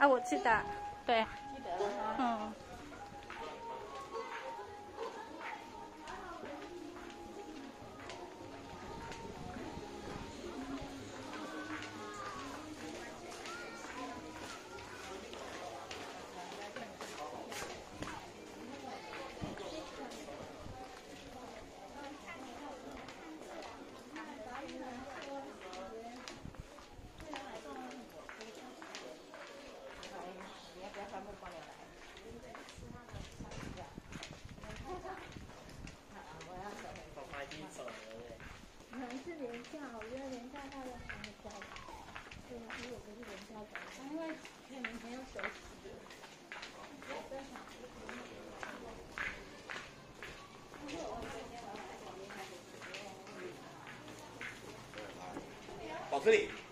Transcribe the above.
啊，我记得，对，记得了哈。嗯。全部帮我来？我要走。爸爸已经走了嘞。可能是廉价，我觉得廉价大家还会交。对，因为我不是廉价的，因为可能没有手洗。保持你。